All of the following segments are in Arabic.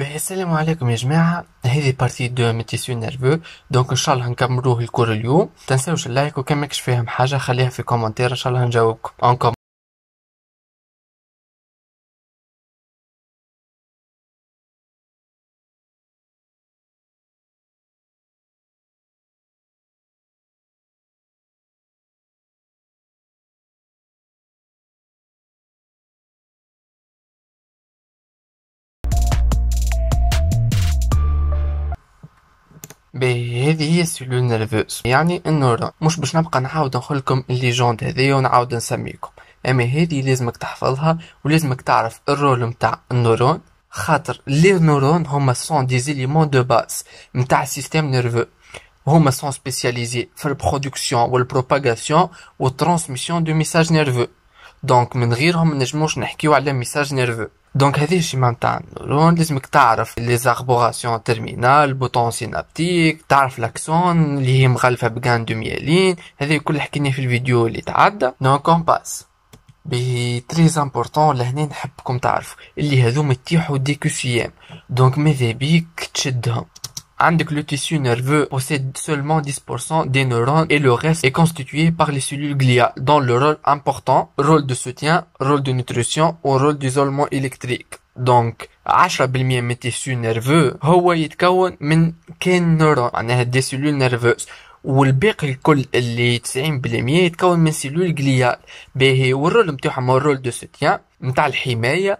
السلام عليكم يا جماعة هذه partie deux من tissu nerveux donc ان شاء الله نكملوه ال cours اليوم تنساوش ال like وكان ماكش فاهم حاجة خليها في commentaire ان شاء الله نجاوبكم انكم باهي هذه هي ال cellule nerveuse يعني ال neurone مش باش نبقى نعاود نقولكم ال légende هذيا ونعاود نسميكم. أما هذه لازمك تحفظها ولازمك تعرف ال rôle نتاع ال neurone. خاطر les neurones هما sont des éléments de base نتاع ال système nerveux. هما sont spécialisés في ال production وال propagation وال transmission de message nerveux. donc من غيرهم منجموش نحكيو على message nerveux. donc هذه ال schéma نتاع ال neurone لازمك تعرف les arborisations terminales bouton synaptique تعرف l'axone اللي هي مغلفة ب gaine de myéline هذه كل حكينا في الفيديو اللي تعدى. donc on passe باهي très important لهنا نحبكم تعرفوا اللي هذوما يطيحوا des QCM donc ماذا بيك تشدهم le tissu nerveux possède seulement 10% des neurones et le reste est constitué par les cellules gliales dont le rôle important, rôle de soutien, rôle de nutrition ou rôle d'isolement électrique. Donc 10% من التيسيو نيرفو هو يتكون من كان نورون معناها دي سيلول نيرفوز والباقي الكل اللي 90% يتكون من سيلول جليال باهي والرول نتاعهم هو الرول دو سوتيان نتاع الحمايه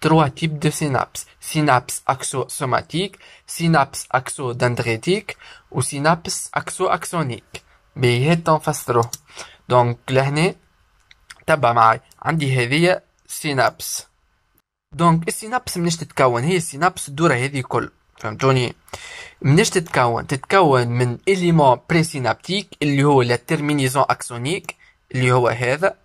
trois types de synapses. Synapse axosomatique, synapse axodendritique ou synapse axo-axonique. بيه تنفسروا donc لهنا تبع معي عندي هذه synapse donc ال synapse منش تتكون هي ال synapse الدورة هذه كل فهمتوني منش تتكون تتكون من élément présynaptique اللي هو la terminaison axonique اللي هو هذا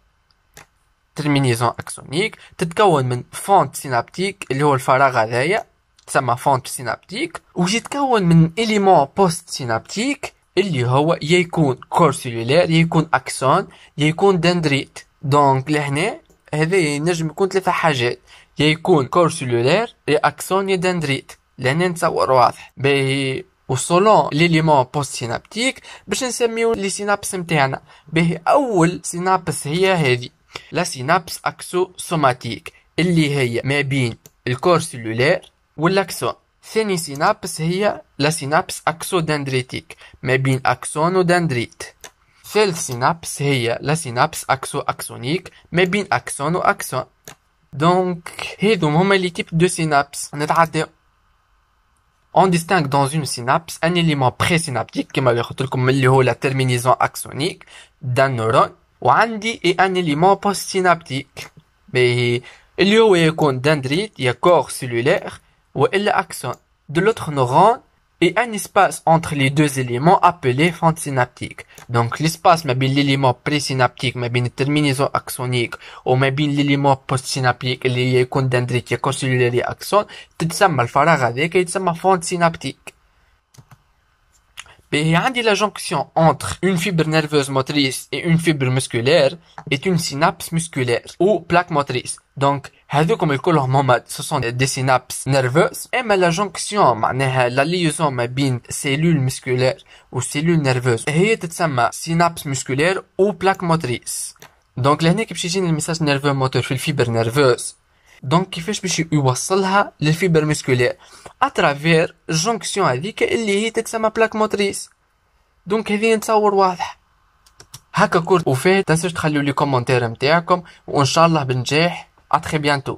terminaison axonique تتكون من fente synaptique اللي هو الفراغ هذايا تسمى fente synaptique ويتكون من élément postsynaptique اللي هو يكون corps cellulaire يكون axone يكون dendrite donc لهنا هذا ينجم يكون ثلاثة حاجات يا يكون corps cellulaire يا axone يا dendrite لهنا نتصور واضح باهي و selon l'élément postsynaptique باش نسميو لي سينابس نتاعنا باهي اول سينابس هي هذه لا سينابس اكسوسوماتيك اللي هي ما بين الكور سيلولير والاكسون ثاني سينابس هي لا سينابس اكسودندريتيك ما بين اكسون ودندريت ثالث سينابس هي لا سينابس اكسو اكسونيك ما بين اكسون واكسون دونك هذو هما لي تيب دو سينابس نتعداو On distingue dans une synapse un élément présynaptique كما اللي قلت لكم اللي هو لا terminaison axonique d'un neurone وعندي اي ان اليمون بوست سينابتيك باهي اللي هو يكون دندريت يا كور سيلولير والا اكسون de l'autre neurone et un espace entre les deux éléments appelé fente synaptique. Donc l'espace ما بين l'élément présynaptique ما بين الترمينيزون اكسونيك وما بين l'élément postsynaptique اللي يكون دندريت يا كورسيلولير يا اكسون تتسمى الفراغ هذاك يتسمى فونت سينابتيك Et عندي la jonction entre une fibre nerveuse motrice et une fibre musculaire est une synapse musculaire ou plaque motrice. Donc هذوكم الكلهم هما ce sont des synapses nerveuses اما la jonction معناها la liaison ما بين cellules musculaires ou cellules nerveuses هي تتسمى synapse musculaire ou plaque motrice. دونك لهنا كي باش يجيني الميساج نيرفو موتور في الفيبر نيرفوز donc كيفاش باش يوصلها لل fibre musculaire؟ à travers ال jonction هذيك اللي هي تتسمى plaque motrice donc هذه نتصور واضح. هكا cours وفات. تنسوش تخلوا les commentaires نتاعكم وإن شاء الله بنجاح. à très bientôt